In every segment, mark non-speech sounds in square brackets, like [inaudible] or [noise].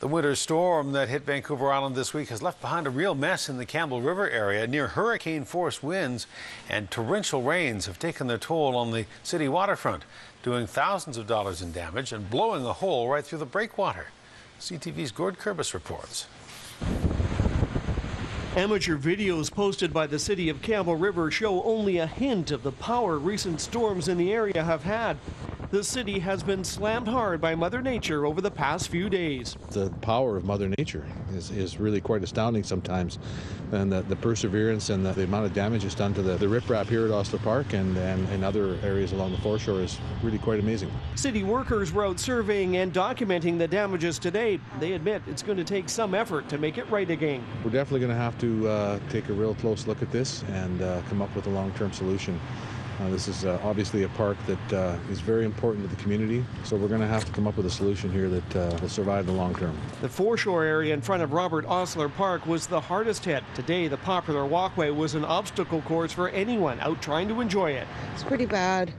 The winter storm that hit Vancouver Island this week has left behind a real mess in the Campbell River area. Near hurricane force winds and torrential rains have taken their toll on the city waterfront, doing thousands of dollars in damage and blowing a hole right through the breakwater. CTV's Gord Kurbis reports. Amateur videos posted by the city of Campbell River show only a hint of the power recent storms in the area have had. The city has been slammed hard by Mother Nature over the past few days. The power of Mother Nature is, is really quite astounding sometimes. And the, the perseverance and the, the, amount of damage it's done to the, the riprap here at Ostler Park and, and, and other areas along the foreshore is really quite amazing. City workers were out surveying and documenting the damages today. They admit it's going to take some effort to make it right again. We're definitely going to have to uh, take a real close look at this and uh, come up with a long-term solution. Uh, this is uh, obviously a park that uh, is very important to the community, so we're going to have to come up with a solution here that uh, will survive the long term. The foreshore area in front of Robert Ostler Park was the hardest hit. Today, the popular walkway was an obstacle course for anyone out trying to enjoy it. It's pretty bad.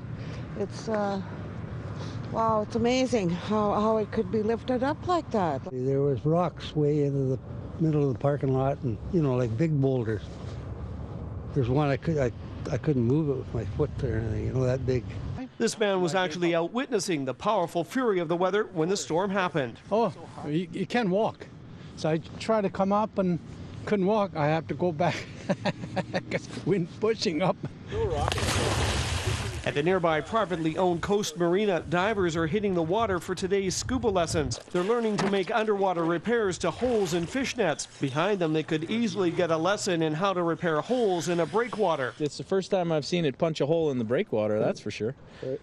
It's, uh, wow, it's amazing how, how it could be lifted up like that. There was rocks way into the middle of the parking lot and, you know, like big boulders. There's one I could, I I couldn't move it with my foot or anything, you know, that big. This man was actually out witnessing the powerful fury of the weather when the storm happened. Oh, you, you can't walk. So I tried to come up and couldn't walk. I have to go back [laughs] because wind pushing up. At the nearby privately owned Coast Marina, divers are hitting the water for today's scuba lessons. They're learning to make underwater repairs to holes in fish nets. Behind them, they could easily get a lesson in how to repair holes in a breakwater. It's the first time I've seen it punch a hole in the breakwater, that's for sure.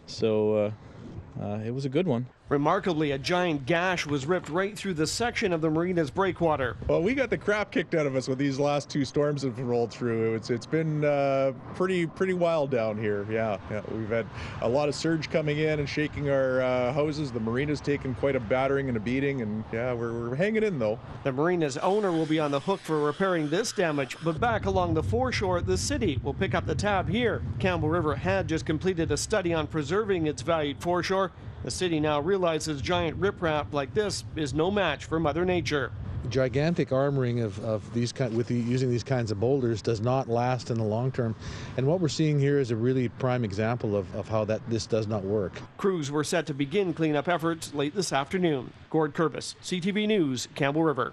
So uh, uh, it was a good one. Remarkably, a giant gash was ripped right through the section of the marina's breakwater. Well, we got the crap kicked out of us with these last two storms that have rolled through. It's it's been uh, pretty pretty wild down here. Yeah, yeah, we've had a lot of surge coming in and shaking our uh, houses. The marina's taken quite a battering and a beating, and yeah, we're, we're hanging in though. The marina's owner will be on the hook for repairing this damage, but back along the foreshore, the city will pick up the tab here. Campbell River had just completed a study on preserving its valued foreshore. The city now realizes giant riprap like this is no match for Mother Nature. Gigantic armoring of, of these kind with the, using these kinds of boulders does not last in the long term, and what we're seeing here is a really prime example of, of how that this does not work. Crews were set to begin cleanup efforts late this afternoon. Gord Kurbis, CTV News, Campbell River.